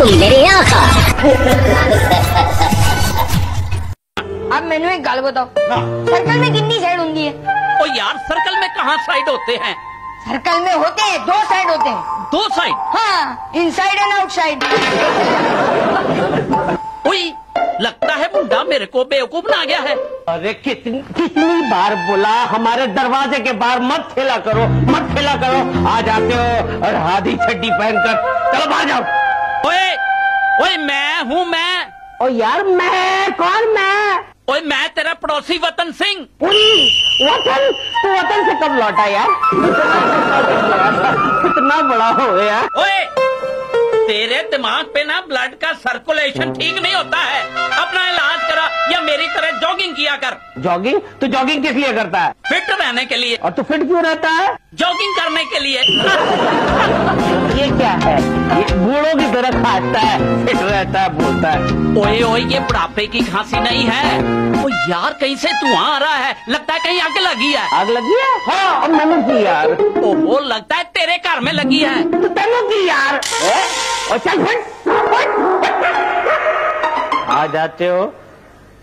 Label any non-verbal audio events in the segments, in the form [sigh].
हुकुम मेरे आका। अब मैंने एक गाल बताओ। सर्कल में कितनी साइड होती है ओ यार सर्कल में कहाँ साइड होते हैं? सर्कल में होते हैं दो साइड होते हैं। दो साइड हाँ इन साइड एंड आउटसाइड हुई लगता है मुंडा मेरे को बेवकूफ़ ना गया है। अरे कितनी कितनी बार बोला हमारे दरवाजे के बाहर मत खेला करो मत खेला करो। आ जाते हो और आधी छड्डी पहनकर चलो बाहर जाओ। ओए ओए मैं हूँ मैं। ओ यार मैं कौन मैं? ओए मैं तेरा पड़ोसी वतन सिंह। वतन? तू वतन से कब लौटा यार? कितना बड़ा हो गया। ओए तेरे दिमाग पे ना ब्लड का सर्कुलेशन ठीक नहीं होता है। अपना इलाज करा। या मेरी तरह जॉगिंग किया कर। जॉगिंग तू जॉगिंग किस लिए करता है? फिट रहने के लिए। और तू फिट क्यों रहता है? जॉगिंग करने के लिए। ये क्या है? ये बूढ़ों की तरह खाता है फिट रहता है बोलता है। ओए ओए ये बुढ़ापे की खांसी नहीं है। ओ यार कहीं से तू आ रहा है? लगता है कहीं आग लगी है। आग लगी है? हाँ मैंने की यार। ओ वो लगता है तेरे घर में लगी है। तो तेनों की यार? और चल आ जाते हो।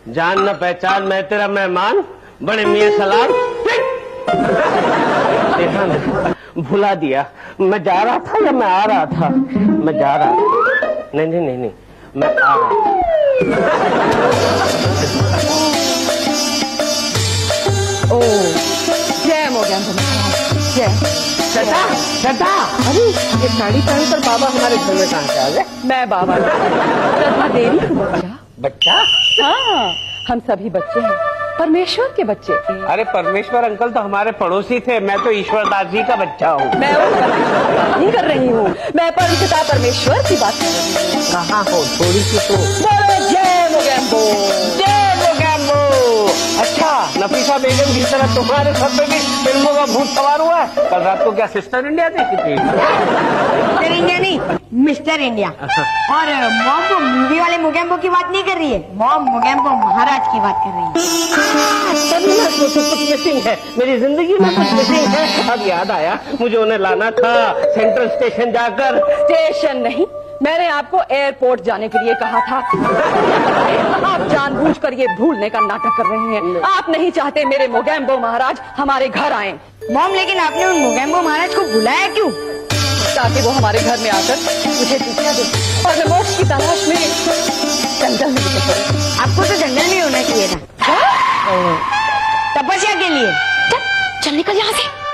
जान न पहचान मैं तेरा मेहमान बड़े मियाँ सलाम। भुला दिया। मैं जा रहा था या मैं आ रहा था? मैं जा रहा था। नहीं नहीं नहीं नहीं मैं आ रहा ओ जय मोगैन जय। चटा चटा अरे ये साड़ी पहन कर बाबा हमारे घर में कहाँ से आ गए? मैं बाबा। देवी। बच्चा? हाँ। हम सभी बच्चे हैं परमेश्वर के बच्चे। अरे परमेश्वर अंकल तो हमारे पड़ोसी थे मैं तो ईश्वर दास जी का बच्चा हूँ। मैं नहीं कर रही हूँ। मैं पंचता परमेश्वर की बात कर रही हूँ। कहाँ हो? थोड़ी सी तो। जय मोगैम्बो। जय मोगैम्बो। अच्छा नफीसा बेगम की तरह तुम्हारे सर पे भी फ़िल्मों का भूत सवार हुआ है। कल रात को क्या सिस्टर इंडिया देखी थी? मिस्टर इंडिया नहीं मिस्टर इंडिया। और मॉम को मूवी वाले मोगैम्बो की बात नहीं कर रही है? मॉम मोगैम्बो महाराज की बात कर रही है। कुछ मिसिंग है। मेरी ज़िंदगी में कुछ मिसिंग है। अब याद आया मुझे उन्हें लाना था। सेंट्रल स्टेशन जाकर। स्टेशन नहीं मैंने आपको एयरपोर्ट जाने के लिए कहा था। आप जानबूझकर ये भूलने का नाटक कर रहे हैं। आप नहीं चाहते मेरे मोगैम्बो महाराज हमारे घर आए। मॉम लेकिन आपने उन मोगैम्बो महाराज को बुलाया क्यों? ताकि वो हमारे घर में आकर मुझे दिखा दे और मैं मोक्ष की तलाश में जंगल में आपको तो जंगल में होना चाहिए था। तपस्या के लिए। चल निकल यहाँ से।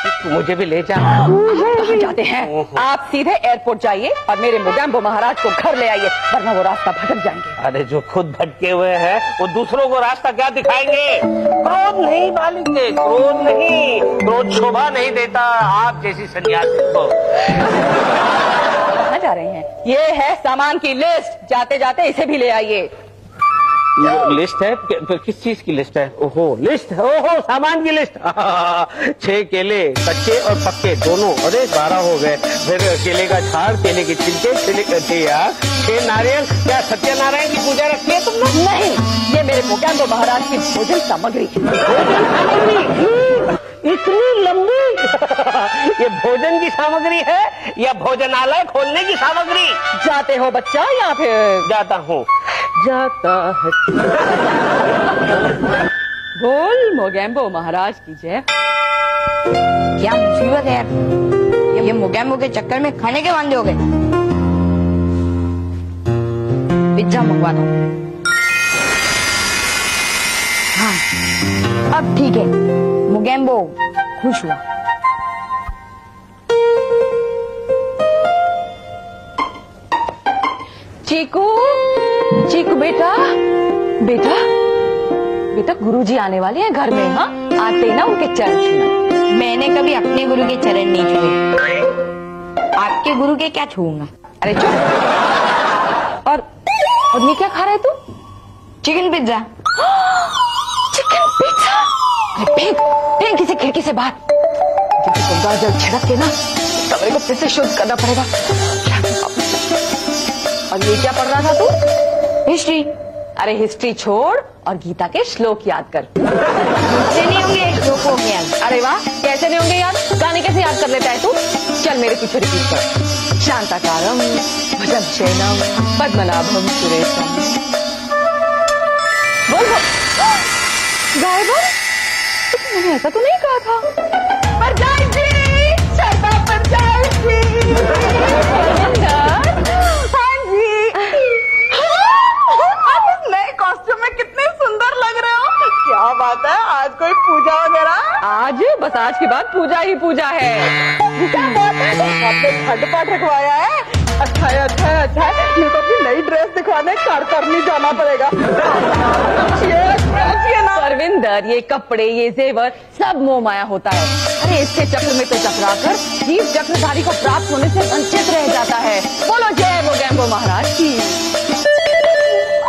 [laughs] मुझे भी ले जा। कहाँ जाते हैं? आप सीधे एयरपोर्ट जाइए और मेरे मोगैम्बो महाराज को घर ले आइए वरना वो रास्ता भटक जाएँगे। अरे जो खुद भटके हुए हैं वो दूसरों को रास्ता क्या दिखाएँगे? क्रोध नहीं मालिक के क्रोध नहीं। क्रोध शोभा नहीं देता आप जैसी सन्यासी को। कहाँ जा रहे हैं? ये है सामान की लिस्ट जाते जाते इसे भी ले आइए। लिस्ट है? किस चीज़ की लिस्ट है? ओहो लिस्ट ओहो सामान की लिस्ट [laughs] छह केले कच्चे और पक्के दोनों। अरे बारह हो गए। फिर केले का झाड़ केले के छिलके छिले कच्चे यार छह नारियल क्या सत्यनारायण की पूजा रखी है तुमने? नहीं ये मेरे मोगैम्बो महाराज की भोजन सामग्री। [laughs] [laughs] इतनी लंबी? [laughs] ये भोजन की सामग्री है या भोजनालय खोलने की सामग्री? जाते हो बच्चा या फिर? जाता हूँ। जाता है। बोल मोगैम्बो महाराज की जय क्या मुसीबत है यार? ये- ये मोगैम्बो के चक्कर में खाने के वांदे हो गए। पिज्जा मंगवा दो। हाँ अब ठीक है। मोगैम्बो खुश हुआ। चीकू चीकू बेटा बेटा बेटा गुरुजी आने वाले हैं घर में हाँ? आते ना उनके चरण छूना। मैंने कभी अपने गुरु के चरण नहीं छुए। आपके गुरु के क्या छूँगा अरे चुप। और और ये क्या खा रहे तू? Chicken pizza. [gasps] Chicken pizza? फेंक फेंक इसे खिड़की से बाहर। गंगा जल छिड़क के ना कमरे को फिर से शुद्ध करना पड़ेगा। और ये क्या पढ़ रहा था तू? हिस्ट्री। अरे हिस्ट्री छोड़ और गीता के श्लोक याद कर। मुझसे नहीं होंगे श्लोक हो गया अरे वाह कैसे नहीं होंगे याद? गाने कैसे याद कर लेता है तू? चल मेरे पीछे रिपीट कर। शांताकारम भजन शयनम पद्मनाभम सुरेशम। बोल बोल गायबन मैंने ऐसा तो नहीं कहा था। परजाई जी शर्मा परजाई जी हाँ जी। आप इस नए कॉस्ट्यूम में कितने सुंदर लग रहे हो। क्या बात है आज कोई पूजा वगैरह? आज बस आज के बाद पूजा ही पूजा है। क्या बात है आपने खंड पाठ रखवाया है? अच्छा है अच्छा है अच्छा है। मेरे को अपनी नई ड्रेस दिखवाने कार करनी जाना पड़ेगा। [laughs] परविंदर ये कपड़े, ये जेवर, सब मोह माया होता है। अरे, इसके चक्र में तो चक्रा कर जीव चक्रधारी को प्राप्त होने से वंचित रह जाता है। बोलो, जय वो गैम्बो महाराज की।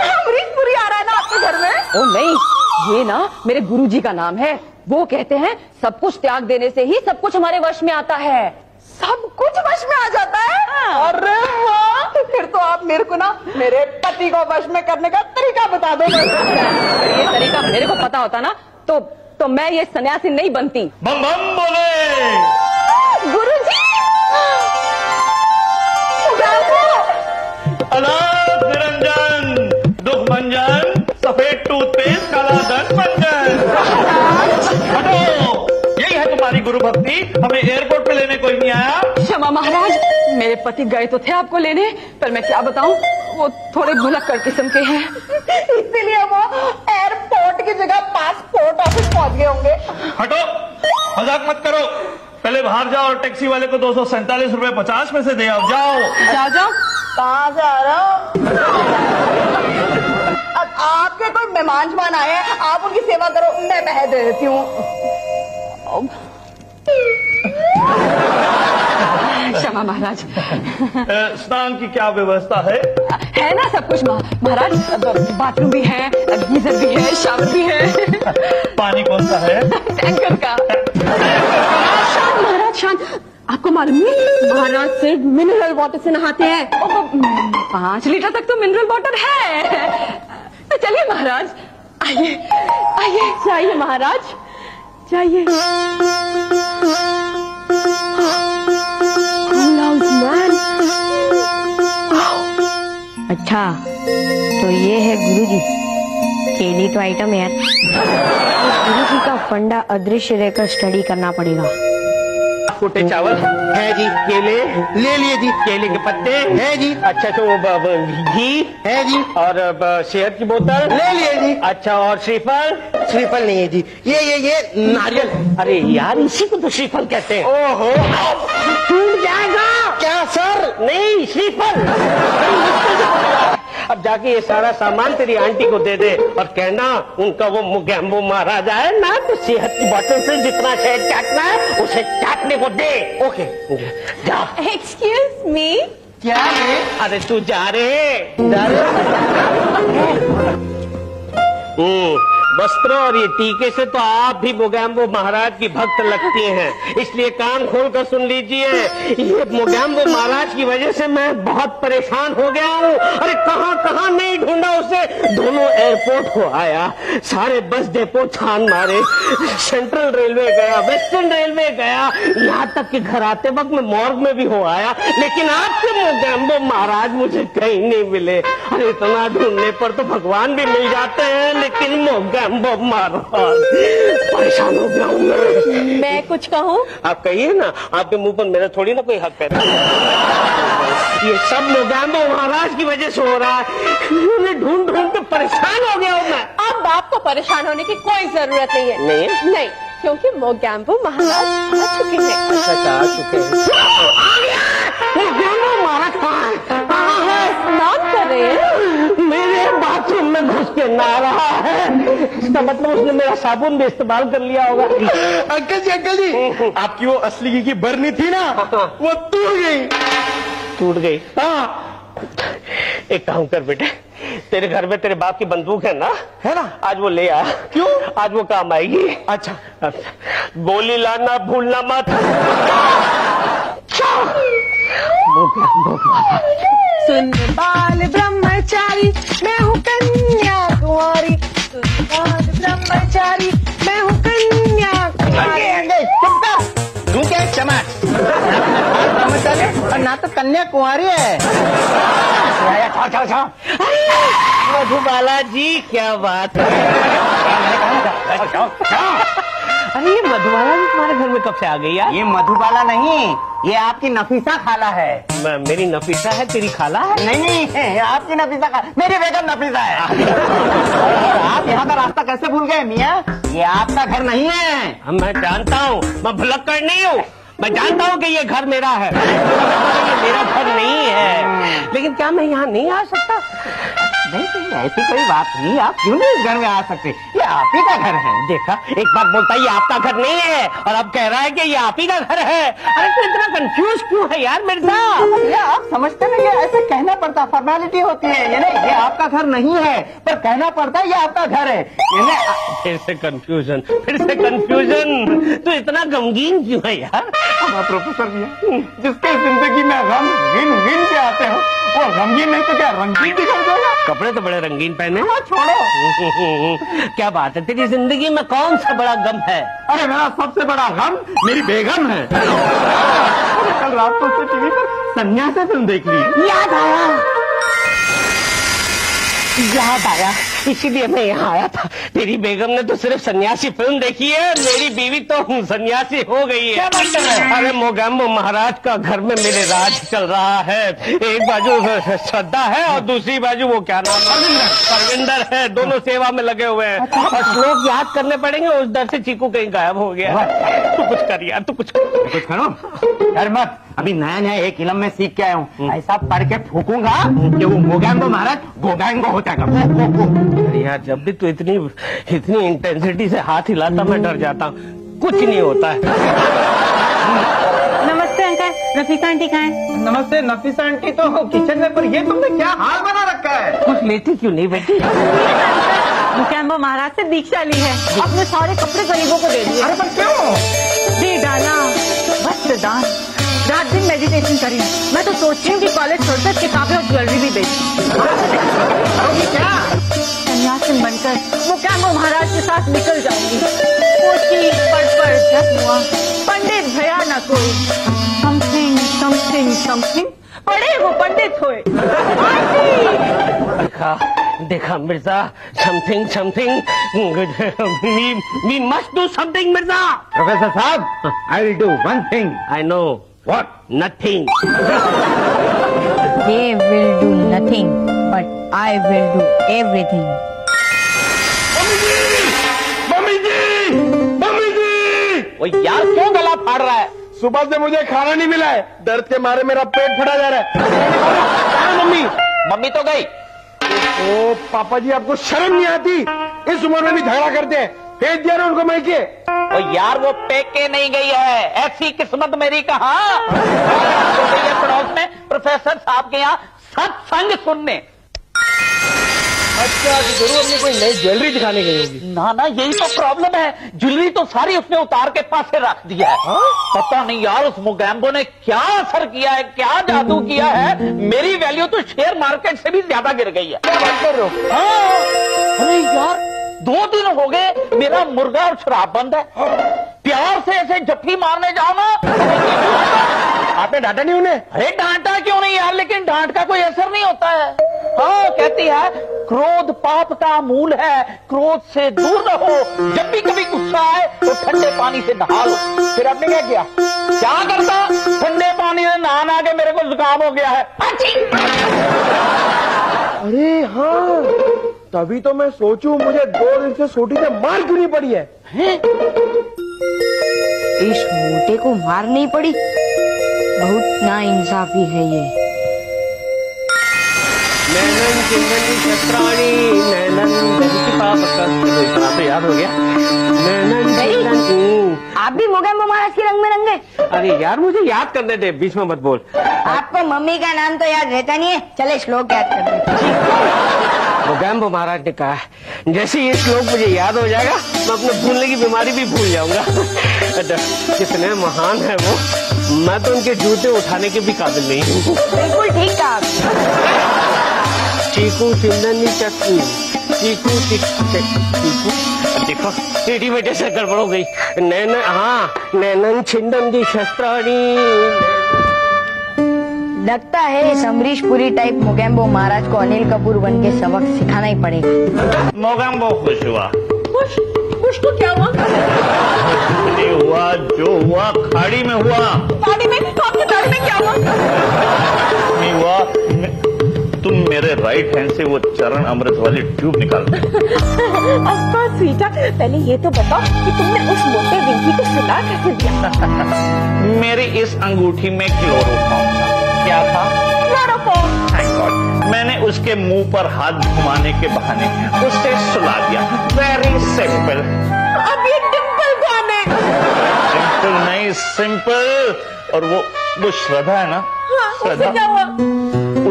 अमरीशपुरी आ रहा है ना आपके घर में? ओ, नहीं, ये ना मेरे गुरुजी का नाम है। वो कहते हैं, सब कुछ त्याग देने से ही सब कुछ हमारे वश में आता है। सब कुछ वश में आ जाता है। अरे वाह फिर तो आप मेरे को ना मेरे पति को वश में करने का तरीका बता दो। [laughs] ये तरीका मेरे को पता होता ना तो तो मैं ये सन्यासी नहीं बनती। बम बम बोले। गुरु जी निरंजन दुख भंजन सफ़ेद टूथपेस्ट काला धन मंजन। [laughs] हटो यही है तुम्हारी गुरु भक्ति हमें एयरपोर्ट पे लेने कोई नहीं आया। महाराज मेरे पति गए तो थे आपको लेने पर मैं क्या बताऊँ? वो थोड़े भुलक्कड़ किस्म के हैं। इसीलिए वो एयरपोर्ट की जगह पासपोर्ट ऑफ़िस पहुँच गए होंगे। हटो मज़ाक मत करो। पहले बाहर जाओ और टैक्सी वाले को दो सौ सैंतालीस रूपए पचास में से दे आओ जाओ। जा जाओ। कहाँ से आ रहा हूँ? अब आपके कोई मेहमान जमान आए हैं आप उनकी सेवा करो मैं बह दे देती हूँ। क्षमा महाराज। [laughs] स्नान की क्या व्यवस्था है? है ना सब कुछ महाराज बाथरूम भी है गीजर भी है शावर भी है। [laughs] पानी कौन सा है? टैंकर का। शांत महाराज शांत। आपको मालूम नहीं महाराज से मिनरल वाटर से नहाते हैं। पाँच लीटर तक तो मिनरल वाटर है। तो चलिए महाराज आइए आइए जाइए महाराज जाइए। अच्छा तो ये है गुरुजी। केली तो आइटम है। यार गुरुजी का फंडा अदृश्य रहकर स्टडी करना पड़ेगा। फूटे चावल? है जी। केले? ले लिए जी। केले के पत्ते? है जी। अच्छा तो घी? है जी। और शहद की बोतल? ले लिए जी। अच्छा और श्रीफल? श्रीफल नहीं है जी। ये ये ये नारियल। अरे यार इसी को तो श्रीफल कहते हैं। ओहो। टूट जाएगा। क्या सर? नहीं श्रीफल। अब जाके ये सारा सामान तेरी आंटी को दे दे और कहना उनका वो मुगैम्बो महाराजा है ना तो सेहत की बोतल से जितना शहद चाटना है उसे चाटने को दे। ओके जा। एक्सक्यूज मी क्या है? अरे तू जा रहे। जा रहे वस्त्र और ये टीके से तो आप भी मोगैम्बो महाराज की भक्त लगती हैं। इसलिए कान खोल कर सुन लीजिए। ये मोगैम्बो महाराज की वजह से मैं बहुत परेशान हो गया हूँ। अरे कहाँ कहाँ नहीं ढूंढा उसे? दोनों एयरपोर्ट को आया। सारे बस डेपो छान मारे। सेंट्रल रेलवे गया वेस्टर्न रेलवे गया। यहाँ तक कि घर आते वक्त मैं मॉर्ग में भी हो आया। लेकिन आपके मोगैम्बो महाराज मुझे कहीं नहीं मिले। अरे इतना ढूँढने पर तो भगवान भी मिल जाते हैं, लेकिन मोगैम्बो महाराज परेशान हो गया हूँ मैं। मैं कुछ कहूँ? आप कहिए ना आपके मुँह पर मेरा थोड़ी ना कोई हक है ये सब मोगैम्बो महाराज की वजह से हो रहा है। उन्हें ढूंढ ढूंढ के परेशान हो गया हूँ मैं। अब आपको परेशान होने की कोई ज़रूरत नहीं है। नहीं? नहीं क्योंकि मोगैम्बो महाराज आ चुके हैं। अच्छा आ चुके हैं। मोगैम्बो महाराज कहाँ है? स्नान कर रहे हैं? मेरे में घुस के नहा रहा है। इसका मतलब उसने मेरा साबुन भी इस्तेमाल कर लिया होगा। अंकल जी अंकल जी आपकी वो असली की बरनी थी ना वो टूट गई। टूट गई? हाँ। एक काम कर बेटे तेरे घर में तेरे बाप की बंदूक है ना? है ना? आज वो ले आ। क्यों? आज वो काम आएगी। अच्छा। गोली लाना भूलना मत। वो सुन बाल ब्रह्मचारी मैं हूँ कन्या कुमारी सुन बाल ब्रह्मचारी मैं हूँ कन्या कुमारी तू क्या चमच ब्रह्मचारी और ना तो कन्या कुंवारी है। मधुबाला जी क्या? बात है? अरे ये मधुबाला जी तुम्हारे घर में कब से आ गई यार? ये मधुबाला नहीं ये आपकी नफीसा खाला है। मेरी नफीसा है तेरी खाला है? नहीं नहीं ये आपकी नफीसा खाला मेरी बेगम नफीसा है। [laughs] आप यहाँ का रास्ता कैसे भूल गए मियाँ? ये आपका घर नहीं है। हम मैं जानता हूँ मैं भुलक्कड़ नहीं हूँ। मैं जानता हूँ कि ये घर मेरा है। [laughs] ये मेरा घर नहीं है। लेकिन क्या मैं यहाँ नहीं आ सकता? नहीं तो ये ऐसी कोई बात नहीं आप क्यों नहीं इस घर में आ सकते? ये आप ही का घर है। देखा एक बार बोलता है ये आपका घर नहीं है। और अब कह रहा है कि ये आप ही का घर है। अरे तू इतना कंफ्यूज क्यों है यार मिर्ज़ा? ये आप समझते नहीं ये ऐसे कहना पड़ता फॉर्मेलिटी होती है। ये नहीं ये आपका घर नहीं है पर कहना पड़ता है ये आपका घर है। ये फिर से कंफ्यूजन फिर से कंफ्यूजन तू इतना गमगीन क्यों है यार? हाँ, प्रोफेसर जिसके ज़िंदगी में वो रंगीन नहीं तो क्या रंगीन दिखाई देगा कपड़े तो बड़े रंगीन पहने। हाँ, छोड़ो। [laughs] क्या बात है तेरी ज़िंदगी में कौन सा बड़ा गम है? अरे मेरा सबसे बड़ा गम मेरी बेगम है। कल रात को उसने टीवी पर सन्यासी फ़िल्म देख। ली याद आया। याद आया। इसीलिए मैं यहाँ आया था। तेरी बेगम ने तो सिर्फ़ सन्यासी फ़िल्म देखी है मेरी बीवी तो सन्यासी हो गई है। अरे मोगैम्बो महाराज का घर में मेरे राज चल रहा है। एक बाजू श्रद्धा है और दूसरी बाजू वो क्या नाम है? परविंदर। है। दोनों सेवा में लगे हुए हैं। और श्लोक याद करने पड़ेंगे उस डर से चीकू कहीं गायब हो गया। तू कुछ कर यार तू कुछ कर। कुछ करो। डर मत। अभी नया नया एक इलम में सीख के आया हूँ। ऐसा पढ़ के फूकूँगा कि वो मोगैम्बो महाराज गोगैंगो हो जाएगा। यार जब भी तू इतनी इतनी इंटेंसिटी से हाथ हिलाता मैं डर जाता हूँ। कुछ नहीं होता है। नमस्ते अंकल। रफीका आंटी कहाँ है? नमस्ते नफीसा आंटी तो किचन में पर ये तुमने क्या हाल बना रखा है? कुछ लेती क्यों नहीं बेटी? मुकेम्बो महाराज से दीक्षा ली है। अपने सारे कपड़े गरीबों को दे दिए। अरे पर क्यों? दे डाला। वस्त्र दान रात दिन मेडिटेशन करी। मैं तो सोच रही हूँ कि कॉलेज छोड़कर किताबें और ज्वेलरी भी बेची क्या? सन्यासी बनकर मुकेम्बो महाराज के साथ निकल जाऊँगी? कोची पढ़ पढ़ जब हुआ। पंडित भया न कोई। समथिंग समथिंग समथिंग पढ़े वो पंडित हुए। देखा Mirza something something we we must do something Mirza. Professor साहब I will do one thing I know what nothing They will do nothing, but I will do everything. Mummy ji mummy ji वो यार क्यों गला फाड़ रहा है? सुबह से मुझे खाना नहीं मिला है। दर्द के मारे मेरा पेट फटा जा रहा है। है मम्मी। मम्मी तो गई। ओ, पापा जी, आपको शर्म नहीं आती? इस उम्र में भी झगड़ा करते हैं। भेज दिया ना उनको मैके। ओ यार, वो पेके नहीं गई है। ऐसी किस्मत मेरी कहा? तो पड़ोस में प्रोफेसर साहब के यहाँ सत्संग सुनने। अच्छा तो ज़रूर अपनी कोई नई ज्वेलरी दिखाने गई होगी। ना ना यही तो प्रॉब्लम है। ज्वेलरी तो सारी उसने उतार के पासे रख दिया है। हा? पता नहीं यार उस मुगैम्बो ने क्या असर किया है क्या जादू किया है। मेरी वैल्यू तो शेयर मार्केट से भी ज़्यादा गिर गई है। कर रहे हो? हाँ, अरे यार दो दिन हो गए मेरा मुर्गा और शराब बंद है। प्यार से ऐसे जफ्फी मारने जाओ ना। आपने डांटा नहीं उन्हें? अरे डांटा क्यों नहीं यार लेकिन डांट का कोई असर नहीं होता है। हाँ कहती है क्रोध पाप का मूल है क्रोध से दूर रहो जब भी कभी गुस्सा आए तो ठंडे पानी से नहा लो। फिर आपने क्या किया? क्या करता? ठंडे पानी से नहा नहा के मेरे को जुकाम हो गया है। अरे हाँ तभी तो मैं सोचूं मुझे दो दिन से सोटी से मार क्यों नहीं पड़ी है, है? इस मोटे को मार नहीं पड़ी? बहुत ना इंसाफी है ये। नैनन छत्राणी नैनन पाप तो तो याद हो गया? नैनन आप भी मोगेम्बो महाराज के रंग में रंगे। अरे यार मुझे याद करने दे बीच में मत बोल। आपको मम्मी का नाम तो याद रहता नहीं है। चले श्लोक याद कर दे। मोगैम्बो महाराज ने कहा जैसे ये श्लोक मुझे याद हो जाएगा मैं अपने भूलने की बीमारी भी भूल जाऊँगा। कितने महान है वो। मैं तो उनके जूते उठाने के भी काबिल नहीं हूँ। बिल्कुल ठीक कहा। चीकू चिंदनी चटनी चीकू चिक देखो टेढ़ी बेटे से गड़बड़ हो गई। नैन हाँ नैनन छिंदन शस्त्राणी। लगता है इस अमरीश पुरी टाइप मोगैम्बो महाराज को अनिल कपूर बन के सबक सिखाना ही पड़ेगा। मोगैम्बो खुश हुआ। खुश? खुश तो क्या हुआ? हुआ जो हुआ खाड़ी में हुआ। दाढ़ी में? आपकी दाढ़ी में क्या हुआ? नहीं हुआ। मैं- तुम मेरे राइट हैंड से वो चरण अमृत वाली ट्यूब निकाल दो। स्वीटा पहले ये तो बताओ कि तुमने उस मोटे विंकी को सुला कैसे दिया? मेरी इस अंगूठी में क्लोरोफॉर्म था। क्या था? क्लोरोफॉर्म मैंने उसके मुँह पर हाथ घुमाने के बहाने उससे सुला दिया। वेरी सिंपल अब ये डिम्पल कौन है? सिंपल नहीं सिंपल और वो वो श्रद्धा है ना? हाँ, हुआ?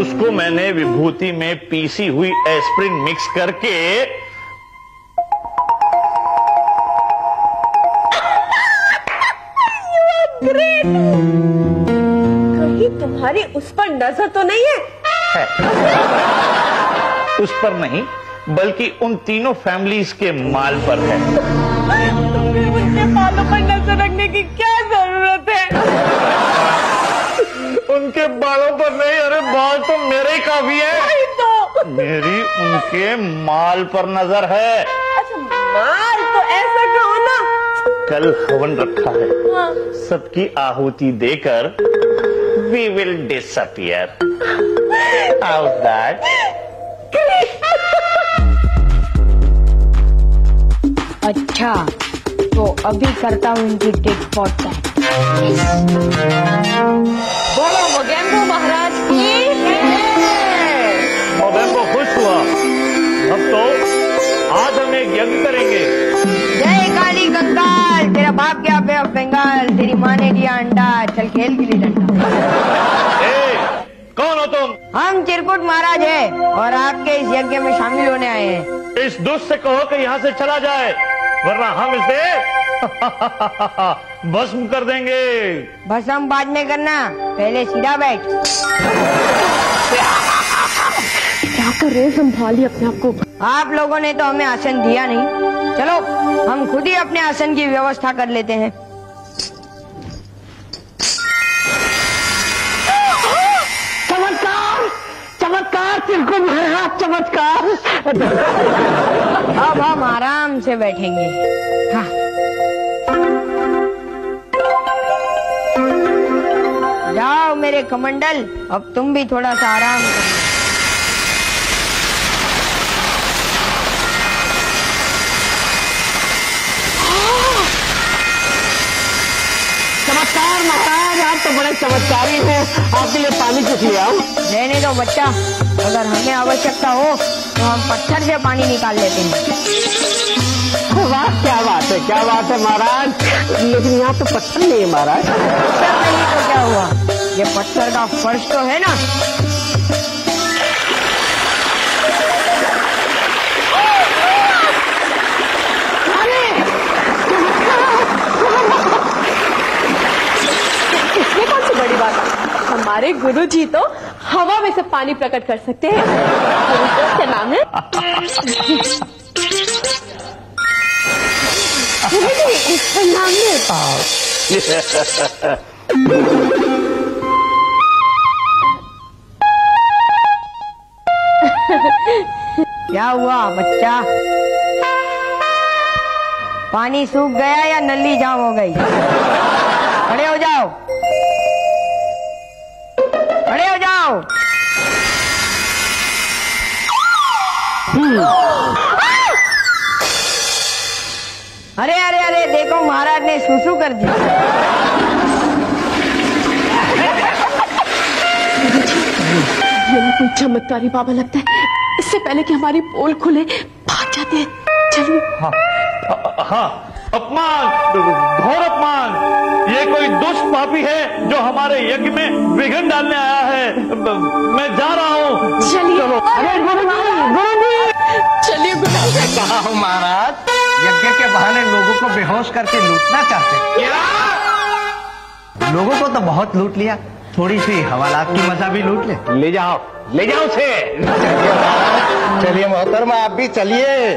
उसको मैंने विभूति में पीसी हुई एस्प्रिन मिक्स करके कहीं तुम्हारी उस पर नज़र तो नहीं है? है। उस पर नहीं बल्कि उन तीनों फैमिलीज़ के माल पर है। तुम्हें उनके बालों पर नज़र रखने की क्या ज़रूरत है उनके बालों पर नहीं अरे बाल तो मेरे ही काफ़ी है वही तो उनके माल पर नज़र है। अच्छा माल तो ऐसा कहो ना। कल हवन रखा है। हाँ, सबकी आहुति देकर we will disappear how that अच्छा तो अभी करता हूँ इनकी टिक फॉर टैक बोलो मोगेम्बो महाराज यज्ञ करेंगे। जय काली कंकाल तेरा बाप क्या पे बंगाल? तेरी माँ ने दिया अंडा चल खेल के लिए डंडा। कौन हो तुम? हम चिरकुट महाराज है और आपके इस यज्ञ में शामिल होने आए हैं। इस दुष्ट से कहो कि यहाँ से चला जाए वरना हम इसे [laughs] भस्म कर देंगे। भस्म बाद में करना पहले सीधा बैठ। [laughs] रहे हैं संभालिए अपने आप को। आप लोगों ने तो हमें आसन दिया नहीं। चलो हम खुद ही अपने आसन की व्यवस्था कर लेते हैं। चमत्कार! चमत्कार तिलको महाराज चमत्कार! अब हम आराम से बैठेंगे। हाँ। जाओ मेरे कमंडल अब तुम भी थोड़ा सा आराम करो चमत्कार महाराज आप तो बड़े चमत्कारी हो। आपके लिए पानी कुछ ले आओ। रहने दो बच्चा अगर हमें आवश्यकता हो तो हम पत्थर से पानी निकाल लेते हैं। वाह क्या बात है क्या बात है महाराज। लेकिन यहाँ तो पत्थर नहीं है महाराज। पत्थर नहीं तो क्या हुआ? ये पत्थर का फर्श तो है ना। हमारे गुरु जी तो हवा में से पानी प्रकट कर सकते हैं। क्या नाम है? नाम है क्या हुआ, बच्चा? पानी सूख गया या नली जाम हो गई? खड़े हो जाओ। जाओ अरे अरे अरे देखो महाराज ने सुसु कर दिया कोई चमत्कारी बाबा लगता है। इससे पहले कि हमारी पोल खुले भाग जाते हैं। चलिए। हाँ अपमान घोर अपमान। ये कोई दुष्ट पापी है जो हमारे यज्ञ में विघ्न डालने आया है। मैं जा रहा हूँ। चलिए। अरे गुरु जी चलिए गुरु जी कहा हूँ महाराज? यज्ञ के बहाने लोगों को बेहोश करके लूटना चाहते लोगों को तो बहुत लूट लिया। थोड़ी सी हवालात की मज़ा भी लूट ले। ले जाओ। ले जाओ उसे। चलिए मोहतरमा आप भी चलिए।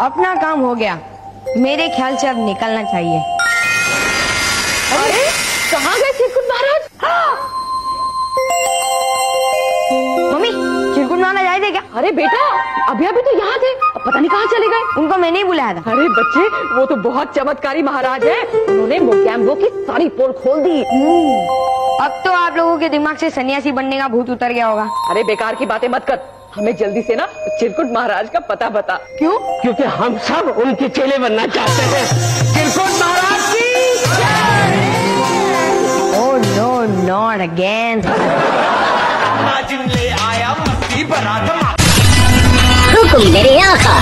अपना काम हो गया। मेरे ख्याल से अब निकलना चाहिए। अरे कहाँ गए चिरकुट महाराज? मम्मी चिरकुट महाराज आए थे क्या? अरे बेटा अभी अभी तो यहाँ थे अब पता नहीं कहाँ चले गए। उनको मैंने ही बुलाया था। अरे बच्चे वो तो बहुत चमत्कारी महाराज है। उन्होंने मोगैम्बो की सारी पोल खोल दी। अब तो आप लोगों के दिमाग से सन्यासी बनने का भूत उतर गया होगा। अरे बेकार की बातें मत कर। हमें जल्दी से ना चिरकुट महाराज का पता बता। क्यों? क्योंकि हम सब उनके चेले बनना चाहते हैं। चिरकुट महाराज की ओह नो नॉट अगेन हुकुम मेरे आका।